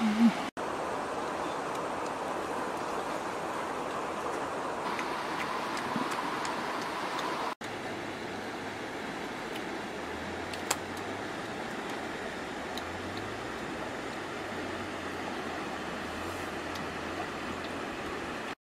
Mm-hmm.